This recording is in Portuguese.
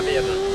Primeira.